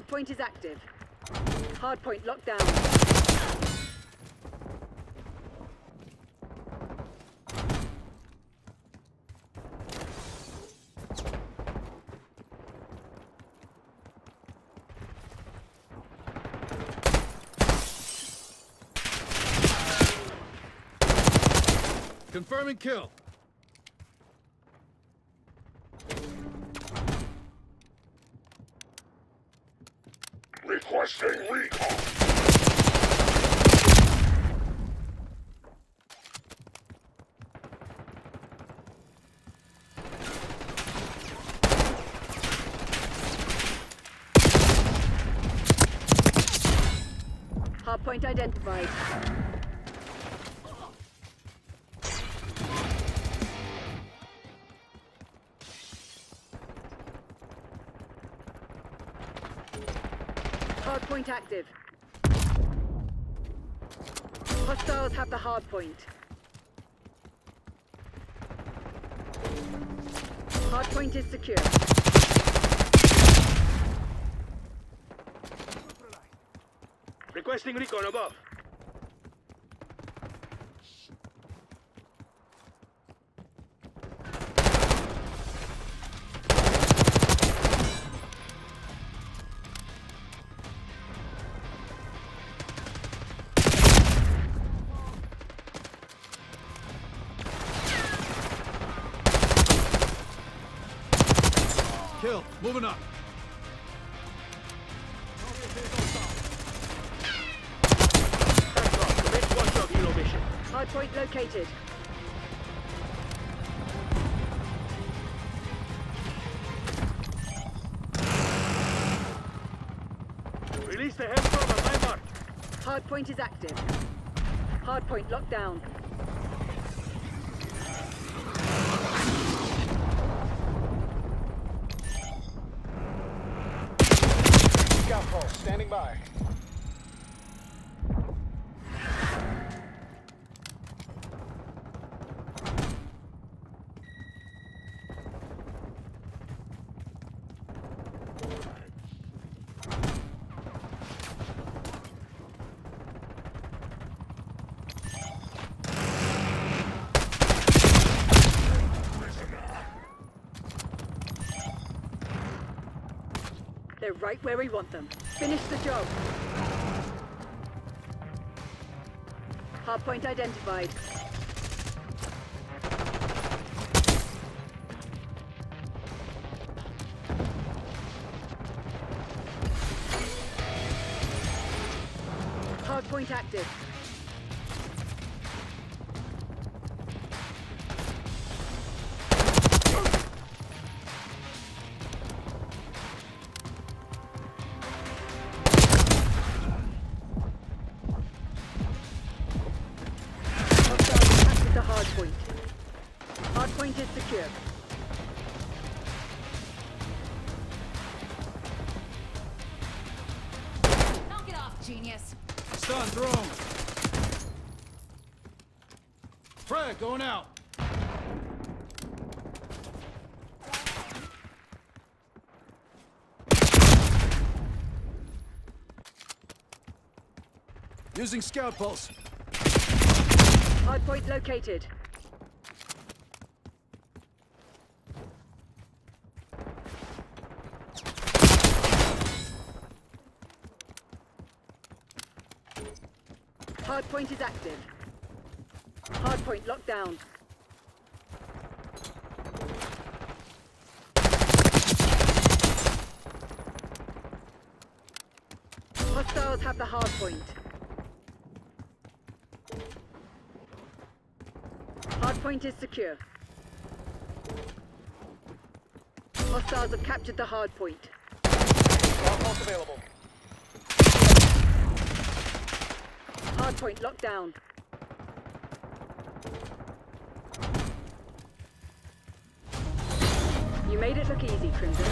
Hardpoint is active. Hardpoint locked down. Confirming kill. Requesting recon. Hardpoint identified. Hardpoint active. Hostiles have the hardpoint. Hardpoint is secure. Requesting recon above. Kill. Moving up. Hands off. Commence watchdog helo mission. Hardpoint located. Release the Hellstorm on my mark. Hardpoint is active. Hardpoint locked down. Standing by. They're right where we want them. Finish the job. Hardpoint identified. Hardpoint active. Hardpoint is secure. Knock it off, genius. Stun drone. Frag going out. Using scout pulse. Hardpoint located. Hardpoint is active. Hardpoint locked down. Hostiles have the hardpoint. Hardpoint is secure. Hostiles have captured the hardpoint. Pulse available. Hardpoint locked down. You made it look easy, Crimson.